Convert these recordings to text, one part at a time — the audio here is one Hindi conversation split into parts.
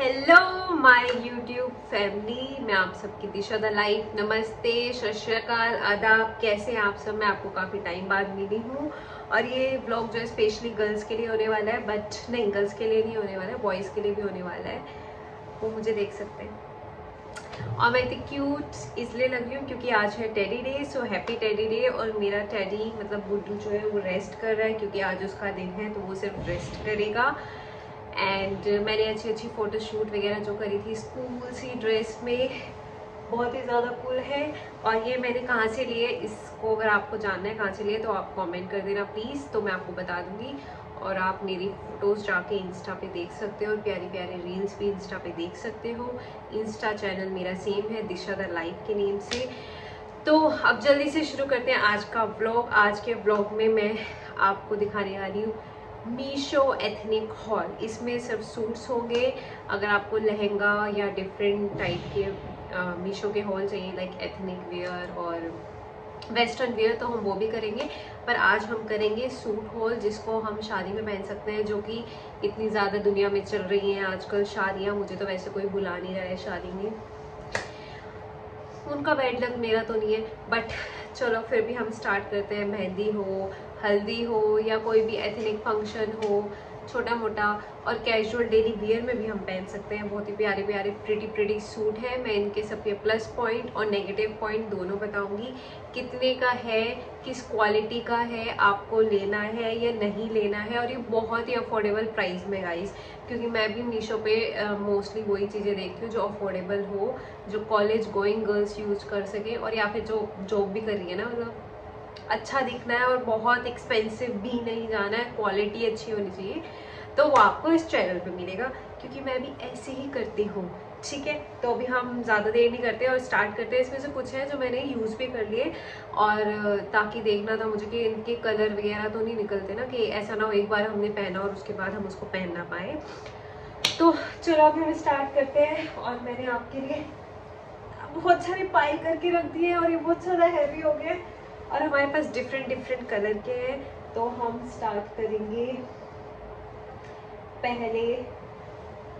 हेलो माय यूट्यूब फैमिली मैं आप सबकी दिशा द लाइफ। नमस्ते, सत आदाब। कैसे हैं आप सब? मैं आपको काफ़ी टाइम बाद मिली हूँ। और ये ब्लॉग जो है स्पेशली गर्ल्स के लिए होने वाला है बट नहीं गर्ल्स के लिए नहीं होने वाला है बॉयज़ के लिए भी होने वाला है। वो मुझे देख सकते हैं। और मैं इतनी क्यूट इसलिए लग रही हूँ क्योंकि आज है teddy day so happy teddy day और मेरा टेडी मतलब गुड्डू जो है, वो रेस्ट कर रहा है क्योंकि आज उसका दिन है तो वो सिर्फ़ रेस्ट करेगा। एंड uh, मैंने अच्छी अच्छी फ़ोटोशूट वगैरह जो करी थी स्कूल सी ड्रेस में बहुत ही ज़्यादा कुल है। और ये मैंने कहाँ से लिए इसको अगर आपको जानना है कहाँ से लिए तो आप कमेंट कर देना प्लीज़ तो मैं आपको बता दूँगी। और आप मेरी फ़ोटोज़ जाके इंस्टा पे देख सकते हो और प्यारी प्यारे रील्स भी इंस्टा पे देख सकते हो। इंस्टा चैनल मेरा सेम है दिशा द लाइफ के नेम से। तो अब जल्दी से शुरू करते हैं आज का ब्लॉग आज के ब्लॉग में मैं आपको दिखाने आ रही हूँ मीशो एथनिक हॉल इसमें सिर्फ़ सूट्स होंगे। अगर आपको लहंगा या डिफरेंट टाइप के मीशो के हॉल चाहिए लाइक एथनिक वेयर और वेस्टर्न वेयर तो हम वो भी करेंगे। पर आज हम करेंगे सूट हॉल जिसको हम शादी में पहन सकते हैं, जो कि इतनी ज़्यादा दुनिया में चल रही हैं। आजकल शादियाँ, मुझे तो वैसे कोई बुला नहीं रहा है शादी में। उनका बैड लक मेरा तो नहीं है बट चलो, फिर भी हम स्टार्ट करते हैं, मेहंदी हो, हल्दी हो, या कोई भी एथनिक फ़ंक्शन हो छोटा मोटा और कैजुअल डेली वियर में भी हम पहन सकते हैं। बहुत ही प्यारे प्यारे प्रिटी प्रिटी सूट है। मैं इनके सबके प्लस पॉइंट और नेगेटिव पॉइंट दोनों बताऊँगी। कितने का है, किस क्वालिटी का है, आपको लेना है या नहीं लेना है, और ये बहुत ही अफोर्डेबल प्राइस में गाइस क्योंकि मैं भी मीशो पे मोस्टली वही चीज़ें देखती हूँ जो अफोर्डेबल हो, जो कॉलेज गोइंग गर्ल्स यूज़ कर सके और या फिर जो जॉब भी कर रही है ना मतलब अच्छा दिखना है और बहुत एक्सपेंसिव भी नहीं जाना है क्वालिटी अच्छी होनी चाहिए। तो वो आपको इस चैनल पे मिलेगा, क्योंकि मैं भी ऐसे ही करती हूँ। ठीक है तो अभी हम ज़्यादा देर नहीं करते और स्टार्ट करते हैं। इसमें से कुछ है जो मैंने यूज़ भी कर लिए और ताकि देखना था मुझे कि इनके कलर वगैरह तो नहीं निकलते ना, कि ऐसा ना हो एक बार हमने पहना और उसके बाद हम उसको पहन ना पाए। तो चलो अभी हम स्टार्ट करते हैं और मैंने आपके लिए बहुत सारे पाई करके रख दिए और ये बहुत ज़्यादा हैवी हो गया और हमारे पास डिफरेंट डिफरेंट कलर के हैं। तो हम स्टार्ट करेंगे पहले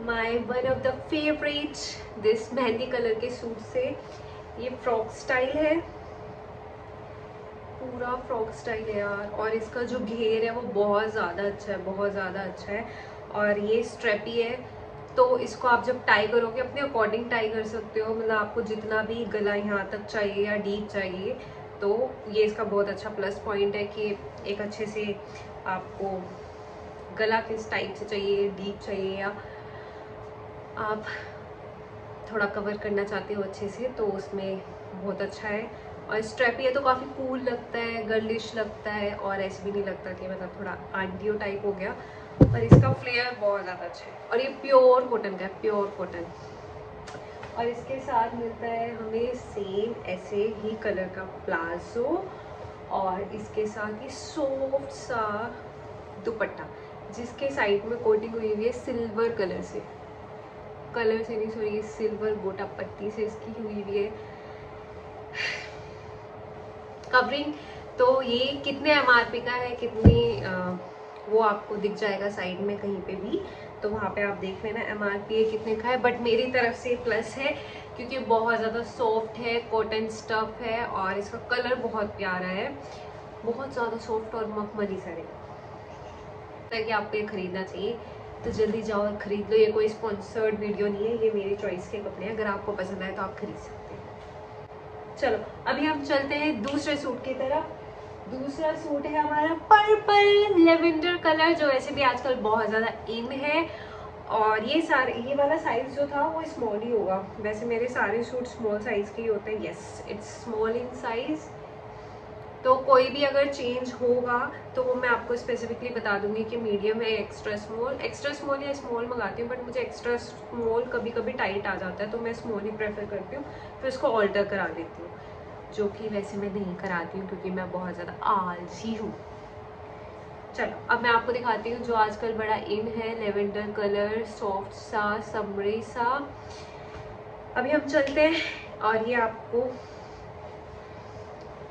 my one of the favourite this mehndi colour के सूट से। ये फ्रॉक स्टाइल है। पूरा फ्रॉक स्टाइल है यार। और इसका जो घेर है, वो बहुत ज़्यादा अच्छा है, बहुत ज़्यादा अच्छा है। और ये स्ट्रेपी है। तो इसको आप जब टाई करोगे, अपने अकॉर्डिंग टाई कर सकते हो। मतलब आपको जितना भी गला यहाँ तक चाहिए या डीप चाहिए तो ये इसका बहुत अच्छा प्लस पॉइंट है कि एक अच्छे से आपको गला किस टाइप से चाहिए डीप चाहिए या आप थोड़ा कवर करना चाहते हो अच्छे से तो उसमें बहुत अच्छा है। और स्ट्रेपी है तो काफ़ी कूल लगता है गर्लिश लगता है, और ऐसे भी नहीं लगता कि मतलब थोड़ा आंटियो टाइप हो गया और इसका फ्लेयर बहुत ज़्यादा अच्छा है। और ये प्योर कॉटन का है प्योर कॉटन और इसके साथ मिलता है हमें सेम ऐसे ही कलर का प्लाजो और इसके साथ ही सॉफ्ट सा दुपट्टा, जिसके साइड में कोटिंग हुई हुई है सिल्वर कलर से। कलर से नहीं सॉरी सिल्वर गोटा पट्टी से इसकी हुई हुई है। कवरिंग तो ये कितने एमआरपी का है कितनी आ, वो आपको दिख जाएगा साइड में कहीं पे भी तो वहाँ पे आप देख लेना एम आर पी कितने का है। बट मेरी तरफ़ से प्लस है क्योंकि बहुत ज़्यादा सॉफ्ट है कॉटन स्टफ़ है और इसका कलर बहुत प्यारा है। बहुत ज़्यादा सॉफ्ट और मखमली सर। है कि आपको ये ख़रीदना चाहिए। तो जल्दी जाओ और ख़रीद लो। ये कोई स्पॉन्सर्ड वीडियो नहीं है, ये मेरी चॉइस के कपड़े हैं। अगर आपको पसंद आए तो आप खरीद सकते हैं। चलो, अभी हम चलते हैं दूसरे सूट की तरफ़। दूसरा सूट है हमारा पर्पल लेवेंडर कलर जो वैसे भी आजकल बहुत ज़्यादा इन है। और ये सारे, ये वाला साइज़ जो था, वो स्मॉल ही होगा। वैसे मेरे सारे सूट स्मॉल साइज़ के ही होते हैं। Yes it's small in size तो कोई भी अगर चेंज होगा तो वो मैं आपको स्पेसिफिकली बता दूँगी कि मीडियम है एक्स्ट्रा स्मॉल एक्स्ट्रा स्मॉल या स्मॉल मंगाती हूँ बट मुझे एक्स्ट्रा स्मॉल कभी कभी टाइट आ जाता है तो मैं स्मॉल ही प्रेफर करती हूँ. फिर उसको ऑल्टर करा देती हूँ, जो कि वैसे मैं नहीं कराती हूँ, क्योंकि मैं बहुत ज़्यादा आलसी हूँ. चलो, अब मैं आपको दिखाती हूँ जो आजकल बड़ा इन है लेवेंडर कलर सॉफ्ट सा समरी सा. अभी हम चलते हैं और ये आपको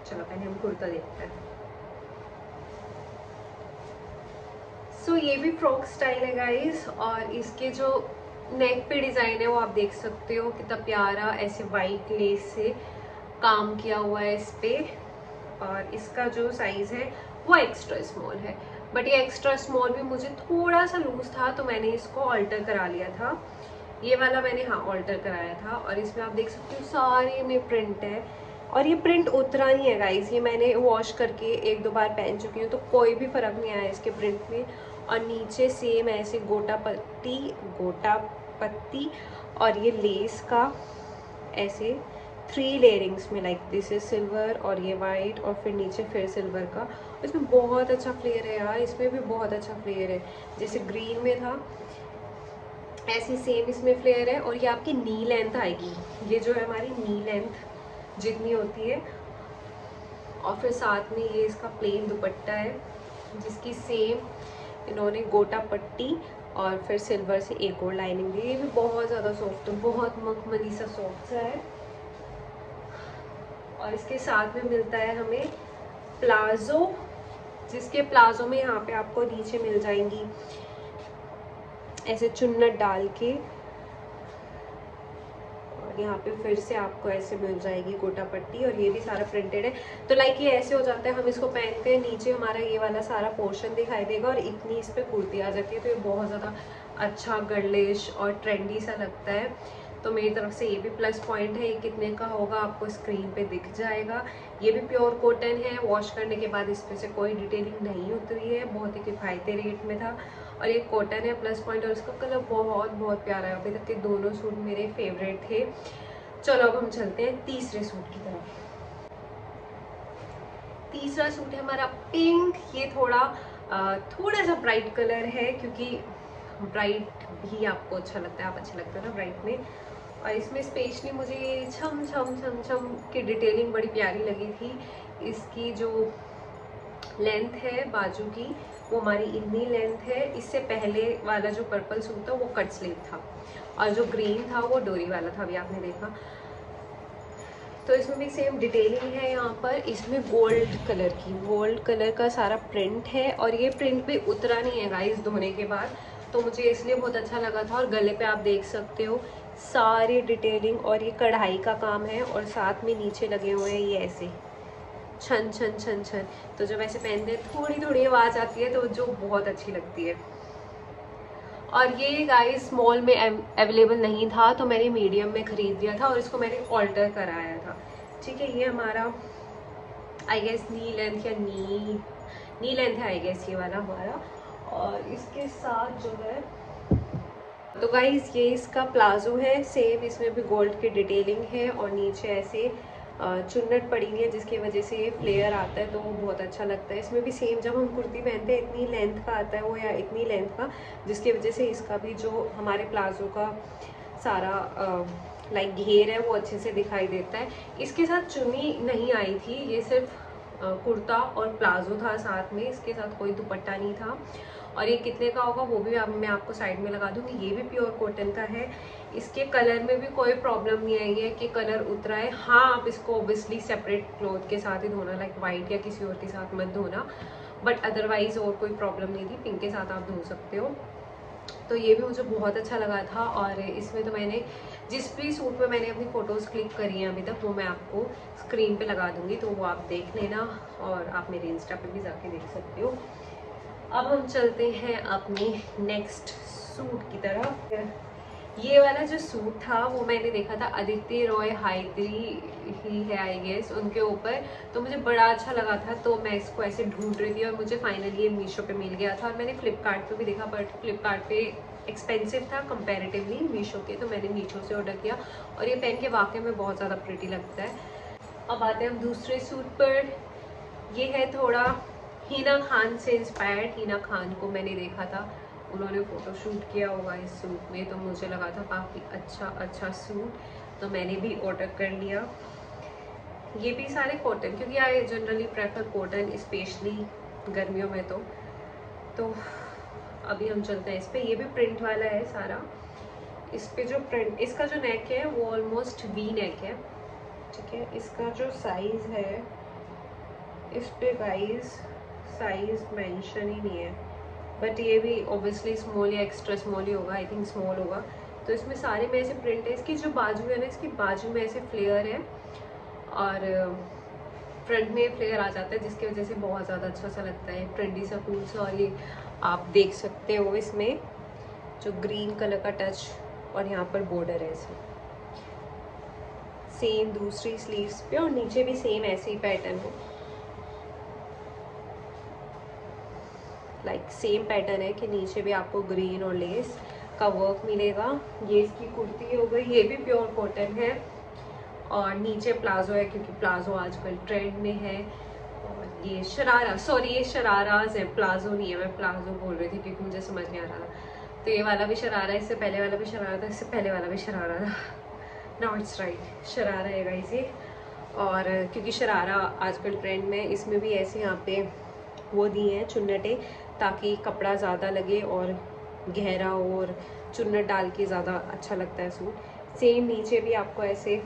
चलो पहले हम कुर्ता देखते हैं। सो so, ये भी फ्रॉक स्टाइल है गाइस और इसके जो नेक पे डिज़ाइन है वो आप देख सकते हो कितना प्यारा ऐसे वाइट लेस से काम किया हुआ है इस पे। और इसका जो साइज़ है वो एक्स्ट्रा स्मॉल है। बट ये एक्स्ट्रा स्मॉल भी मुझे थोड़ा सा लूज था तो मैंने इसको ऑल्टर करा लिया था। ये वाला मैंने हाँ ऑल्टर कराया था। और इसमें आप देख सकते हो सारे में प्रिंट है। और ये प्रिंट उतरा नहीं है गाइस ये मैंने वॉश करके एक दो बार पहन चुकी हूँ तो कोई भी फ़र्क नहीं आया इसके प्रिंट में. और नीचे सेम ऐसे गोटा पत्ती गोटा पत्ती और ये लेस का ऐसे थ्री लेयरिंग्स में लाइक दिस इज़ सिल्वर और ये वाइट और फिर नीचे फिर सिल्वर का. इसमें बहुत अच्छा फ्लेयर है यार, इसमें भी बहुत अच्छा फ्लेयर है. जैसे ग्रीन में था, ऐसी सेम इसमें फ्लेयर है और ये आपकी नी लेंथ आएगी. ये जो है हमारी नी लेंथ जितनी होती है। और फिर साथ में ये इसका प्लेन दुपट्टा है, जिसकी सेम इन्होंने गोटा पट्टी और फिर सिल्वर से एक और लाइनिंग दी ये भी बहुत ज़्यादा सॉफ्ट है, बहुत मखमली सा सॉफ्ट सा है। और इसके साथ में मिलता है हमें प्लाजो, जिसके प्लाजो में यहाँ पे आपको नीचे मिल जाएँगी ऐसे चुन्नट डाल के। यहाँ पे, फिर से आपको ऐसे मिल जाएगी गोटा पट्टी और ये भी सारा प्रिंटेड है। तो लाइक ये ऐसे हो जाता है, हम इसको पहनते हैं, नीचे हमारा ये वाला सारा पोर्शन दिखाई देगा और इतनी इस पर कुर्ती आ जाती है। तो ये बहुत ज़्यादा अच्छा गर्लिश और ट्रेंडी सा लगता है। तो मेरी तरफ़ से ये भी प्लस पॉइंट है, ये कितने का होगा आपको स्क्रीन पे दिख जाएगा। ये भी प्योर कॉटन है वॉश करने के बाद इस पर से कोई डिटेलिंग नहीं उतरी है, बहुत ही किफ़ायती रेट में था। और ये कॉटन है प्लस पॉइंट और इसका कलर बहुत बहुत प्यारा है। अभी तक के दोनों सूट मेरे फेवरेट थे। चलो, अब हम चलते हैं तीसरे सूट की तरफ़। तीसरा सूट है हमारा पिंक ये थोड़ा थोड़ा सा ब्राइट कलर है, क्योंकि ब्राइट भी आपको अच्छा लगता है। आप अच्छा लगता है ना ब्राइट में। और इसमें स्पेशली मुझे छम छम छम छम की डिटेलिंग बड़ी प्यारी लगी थी। इसकी जो लेंथ है बाजू की वो हमारी इतनी लेंथ है, इससे पहले वाला जो पर्पल सूट था, वो कट स्लीव था। और जो ग्रीन था, वो डोरी वाला था, अभी आपने देखा। तो इसमें भी सेम डिटेलिंग है यहाँ पर। इसमें गोल्ड कलर की गोल्ड कलर का सारा प्रिंट है। और ये प्रिंट भी उतरा नहीं है गाइस धोने के बाद। तो मुझे इसलिए बहुत अच्छा लगा था। और गले पे आप देख सकते हो, सारी डिटेलिंग और ये कढ़ाई का काम है। और साथ में नीचे लगे हुए हैं ये ऐसे। छन छन छन छन। तो जब ऐसे पहनते हैं थोड़ी थोड़ी आवाज़ आती है तो जो बहुत अच्छी लगती है। और ये गाइस स्मॉल में अवेलेबल नहीं था तो मैंने मीडियम में ख़रीद लिया था और इसको मैंने ऑल्टर कराया था। ठीक है, ये हमारा आई गेस नी लेंथ या नी नी लेंथ है आई गेस ये वाला हमारा। और इसके साथ जो है तो गाइस ये इसका प्लाजो है सेम इसमें भी गोल्ड की डिटेलिंग है और नीचे ऐसे चुन्नट पड़ी हुई है जिसकी वजह से ये फ्लेयर आता है तो वो बहुत अच्छा लगता है। इसमें भी सेम जब हम कुर्ती पहनते हैं, इतनी लेंथ का आता है वो, या इतनी लेंथ का, जिसकी वजह से इसका भी जो हमारे प्लाजो का सारा लाइक घेर है, वो अच्छे से दिखाई देता है। इसके साथ चुन्नी नहीं आई थी, ये सिर्फ़ कुर्ता और प्लाजो था साथ में, इसके साथ कोई दुपट्टा नहीं था। और ये कितने का होगा वो भी आप, मैं आपको साइड में लगा दूँगी। ये भी प्योर कॉटन का है। इसके कलर में भी कोई प्रॉब्लम नहीं आई है कि कलर उतरा है। हाँ आप इसको ओबियसली सेपरेट क्लोथ के साथ ही धोना लाइक वाइट या किसी और के साथ मत धोना। बट अदरवाइज़ और कोई प्रॉब्लम नहीं थी। पिंक के साथ आप धो सकते हो। तो ये भी मुझे बहुत अच्छा लगा था। और इसमें तो मैंने जिस भी सूट में मैंने अपनी फ़ोटोज़ क्लिक करी हैं अभी तक वो मैं आपको स्क्रीन पे लगा दूँगी। तो वो आप देख लेना और आप मेरे इंस्टा पे भी जाके देख सकते हो। अब हम चलते हैं अपने नेक्स्ट सूट की तरफ़। ये वाला जो सूट था, वो मैंने देखा था, आदित्य रॉय हाइद्री ही है आई गेस उनके ऊपर। तो मुझे बड़ा अच्छा लगा था तो मैं इसको ऐसे ढूंढ रही थी और मुझे फाइनली ये मीशो पे मिल गया था। और मैंने फ्लिपकार्ट भी देखा बट फ्लिपकार्ट एक्सपेंसिव था कंपैरेटिवली मीशो के तो मैंने मीशो से ऑर्डर किया। और ये पहन के वाकई में बहुत ज़्यादा प्रिटी लगता है। अब आते हैं हम दूसरे सूट पर। ये है थोड़ा हीना खान से इंस्पायर्ड हीना खान को मैंने देखा था। उन्होंने फ़ोटो शूट किया होगा इस सूट में तो मुझे लगा था काफ़ी अच्छा अच्छा सूट तो मैंने भी ऑर्डर कर लिया। ये भी सारे कॉटन क्योंकि I generally prefer cotton specially गर्मियों में तो। तो अभी हम चलते हैं इस पर ये भी प्रिंट वाला है सारा। इस पर जो प्रिंट इसका जो नेक है, वो ऑलमोस्ट वी नेक है। ठीक है, इसका जो साइज़ है, इस पे गाइज़ साइज़ मेंशन ही नहीं है। बट ये भी ऑब्वियसली स्मॉल या एक्स्ट्रा स्मॉल ही होगा आई थिंक स्मॉल होगा। तो इसमें सारे में ऐसे प्रिंट है, इसकी जो बाजू है ना, इसकी बाजू में ऐसे फ्लेयर है। और फ्रंट में फ्लेयर आ जाता है, जिसकी वजह से बहुत ज़्यादा अच्छा सा लगता है। ट्रेंडी सा कूल सा और ये आप देख सकते हो इसमें, जो ग्रीन कलर का टच और यहाँ पर बॉर्डर है इसमें। सेम दूसरी स्लीव्स पे और नीचे भी सेम ऐसे ही पैटर्न है। लाइक सेम पैटर्न है कि नीचे भी आपको ग्रीन और लेस का वर्क मिलेगा। ये इसकी कुर्ती हो गई, ये भी प्योर कॉटन है। और नीचे प्लाजो है क्योंकि प्लाजो आजकल ट्रेंड में है। और ये शरारा सॉरी ये शराराज है। प्लाजो नहीं है, मैं प्लाजो बोल रही थी क्योंकि मुझे समझ नहीं आ रहा था। तो ये वाला भी शरारा, इससे पहले वाला भी शरारा था, इससे पहले वाला भी शरारा था। नाउ इट्स राइट शरारा है गाइस ये। और क्योंकि शरारा आजकल ट्रेंड में इसमें भी ऐसे यहाँ पे वो दिए हैं चुन्नटें। ताकि कपड़ा ज़्यादा लगे और गहरा हो और चुन्नट डाल के ज़्यादा अच्छा लगता है सूट। सेम नीचे भी आपको ऐसे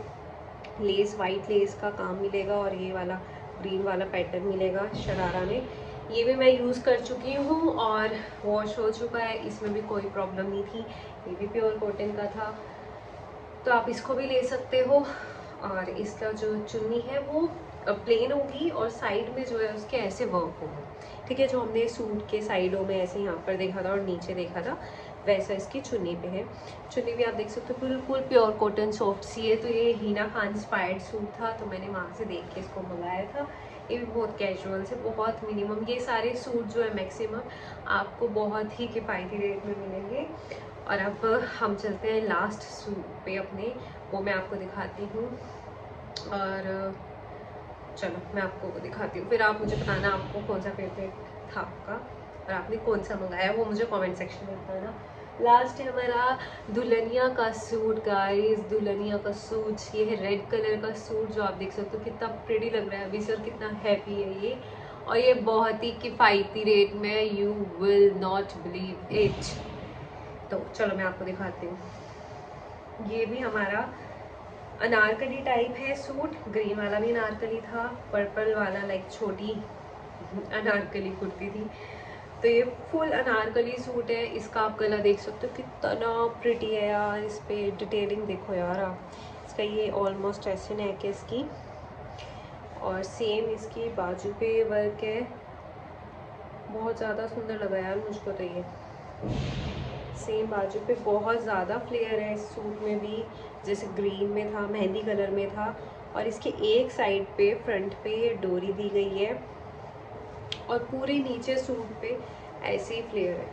लेस वाइट लेस का काम मिलेगा और ये वाला ग्रीन वाला पैटर्न मिलेगा शरारा में। ये भी मैं यूज़ कर चुकी हूँ और वॉश हो चुका है। इसमें भी कोई प्रॉब्लम नहीं थी। ये भी प्योर कॉटन का था। तो आप इसको भी ले सकते हो और इसका जो चुन्नी है वो प्लेन होगी और साइड में जो है उसके ऐसे वर्क होगा। ठीक है, जो हमने सूट के साइडों में ऐसे यहाँ पर देखा था और नीचे देखा था, वैसा इसकी चुन्नी पे है। चुन्नी भी आप देख सकते हो, बिल्कुल प्योर कॉटन सॉफ्ट सी है। तो ये हीना खान इंस्पायर्ड सूट था तो मैंने वहाँ से देख के इसको मंगाया था। ये भी बहुत कैजुअल से, बहुत मिनिमम ये सारे सूट जो है मैक्सिमम आपको बहुत ही किफ़ायती रेट में मिलेंगे। और अब हम चलते हैं लास्ट सूट पे अपने, वो मैं आपको दिखाती हूँ। और चलो, मैं आपको वो दिखाती हूँ। फिर आप मुझे बताना आपको कौन सा फेवरेट था आपका और आपने कौन सा मंगाया वो मुझे कमेंट सेक्शन में बताना। लास्ट है हमारा, दुल्हनिया का सूट गाइस दुल्हनिया का सूट ये है रेड कलर का सूट जो आप देख सकते हो। कितना प्रेटी लग रहा है अभी सर कितना हैप्पी है ये। और ये बहुत ही किफ़ायती रेट में you will not believe it तो चलो, मैं आपको दिखाती हूँ। ये भी हमारा अनारकली टाइप है सूट ग्रीन वाला भी अनारकली था पर्पल वाला लाइक छोटी अनारकली कुर्ती थी। तो ये फुल अनारकली सूट है, इसका आप गला देख सकते हो, कितना प्रिटी है यार, इस पर डिटेलिंग देखो यार आप। इसका ये ऑलमोस्ट ऐसे नेक है इसकी। और सेम इसकी बाजू पे वर्क है। बहुत ज़्यादा सुंदर लगा यार मुझको तो ये। सेम बाजू पे बहुत ज़्यादा फ्लेयर है इस सूट में भी। जैसे ग्रीन में था, मेहंदी कलर में था और इसके एक साइड पे फ्रंट पे डोरी दी गई है और पूरे नीचे सूट पे ऐसे ही फ्लेयर है।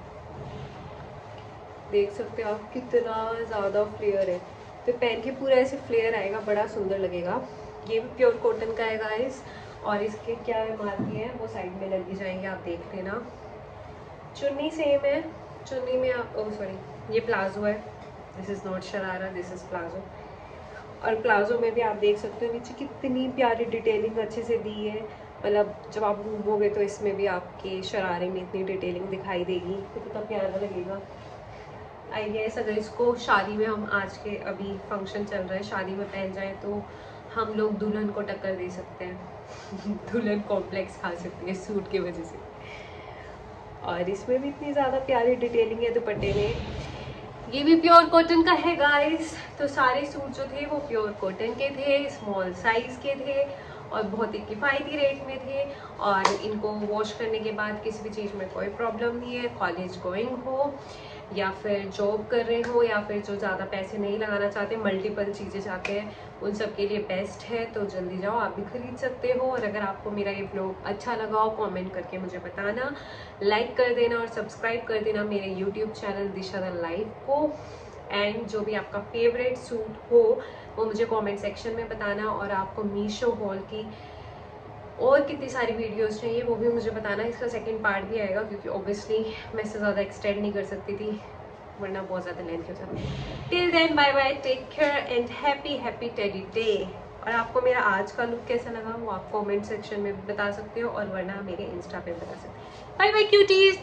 देख सकते हो आप कितना ज़्यादा फ्लेयर है। तो पहन के पूरा ऐसे फ्लेयर आएगा, बड़ा सुंदर लगेगा। ये भी प्योर कॉटन का है गाइस और इसके क्या है मार्के हैं, वो साइड में लगी जाएँगे, आप देख लेना। चुन्नी सेम है। चुन्नी में आप ओ सॉरी ये प्लाजो है. This is not sharara this is palazzo और प्लाजो में भी आप देख सकते हो नीचे कितनी प्यारी डिटेलिंग अच्छे से दी है. मतलब जब आप घूमोगे तो इसमें भी आपके शरारे में इतनी डिटेलिंग दिखाई देगी. तो कितना प्यारा लगेगा. आई गेस अगर इसको शादी में हम आज के अभी फ़ंक्शन चल रहा है, शादी में पहन जाए तो हम लोग दुल्हन को टक्कर दे सकते हैं. दुल्हन कॉम्प्लेक्स खा सकते हैं सूट की वजह से. और इसमें भी इतनी ज़्यादा प्यारी डिटेलिंग है दुपट्टे में। ये भी प्योर कॉटन का है गाइस तो सारे सूट जो थे वो प्योर कॉटन के थे स्मॉल साइज़ के थे और बहुत ही किफ़ायती रेट में थे। और इनको वॉश करने के बाद किसी भी चीज़ में कोई प्रॉब्लम नहीं है कॉलेज गोइंग हो। या फिर जॉब कर रहे हो या फिर जो ज़्यादा पैसे नहीं लगाना चाहते मल्टीपल चीज़ें चाहते हैं उन सब के लिए बेस्ट है तो जल्दी जाओ, आप भी खरीद सकते हो। और अगर आपको मेरा ये ब्लॉग अच्छा लगा हो कमेंट करके मुझे बताना। लाइक कर देना और सब्सक्राइब कर देना मेरे YouTube channel Disha the life को। एंड जो भी आपका फेवरेट सूट हो, वो मुझे कमेंट सेक्शन में बताना। और आपको मीशो हॉल की और कितनी सारी वीडियोस चाहिए, वो भी मुझे बताना, इसका सेकंड पार्ट भी आएगा, क्योंकि ऑब्वियसली मैं इससे ज़्यादा एक्सटेंड नहीं कर सकती थी, वरना बहुत ज़्यादा लेंथ हो जाता till then bye bye take care and happy happy teddy day और आपको मेरा आज का लुक कैसा लगा, वो आप कॉमेंट सेक्शन में बता सकते हो, और वरना मेरे इंस्टा पे बता सकते हो। Bye bye cuties